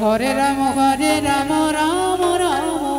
হরে রাম হরে রাম রাম রাম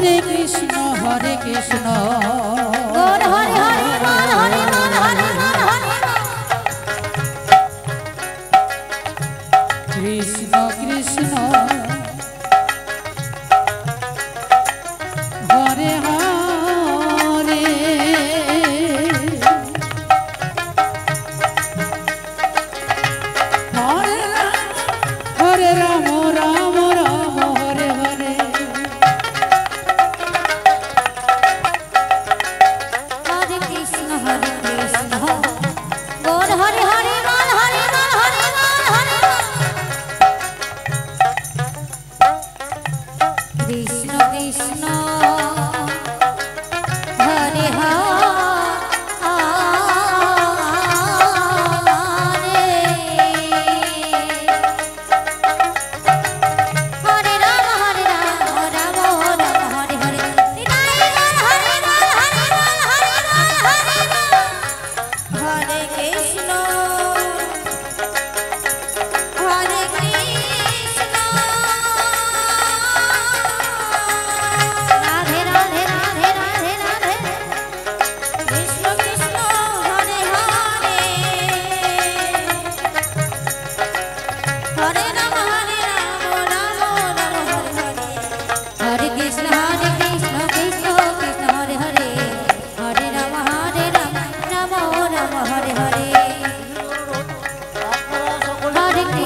হরে কৃষ্ণ হরে Krishna.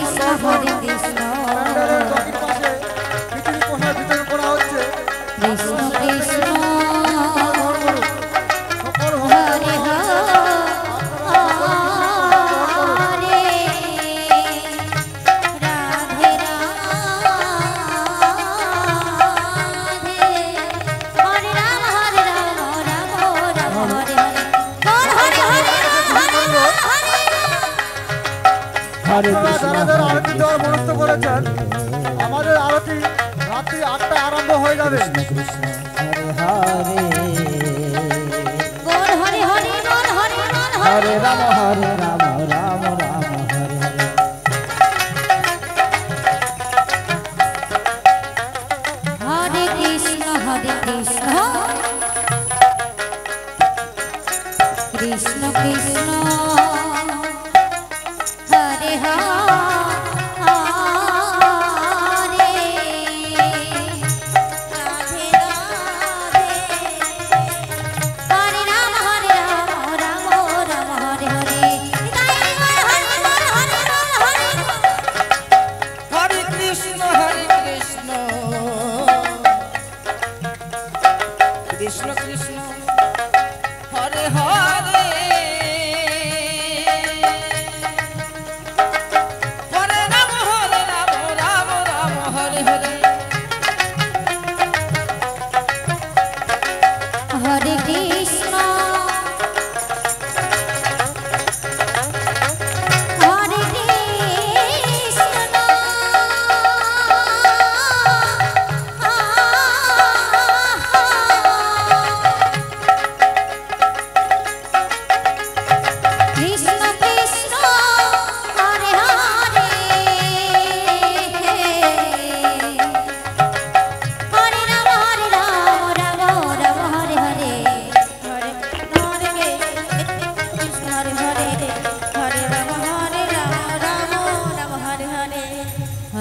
Sahari. হরে আপনারা যারা যারা আরতি দেওয়ার মনস্থ করেছেন আমাদের আরতি রাত্রি আটটা আরম্ভ হয়ে যাবে। হরে রাম হরে রাম রাম রাম হরে হরে হরে কৃষ্ণ হরে কৃষ্ণ। কৃষ্ণ কৃষ্ণ।